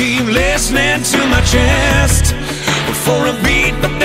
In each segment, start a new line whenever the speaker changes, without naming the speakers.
keep listening to my chest for a beat.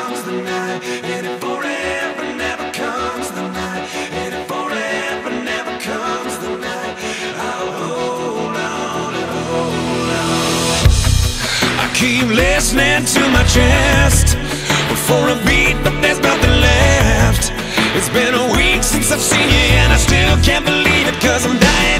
comes the night, and it forever never comes the night, and it forever never comes the night. I'll hold on and hold on. I keep listening to my chest for a beat, but there's nothing left. It's been a week since I've seen you, and I still can't believe it, cause I'm dying.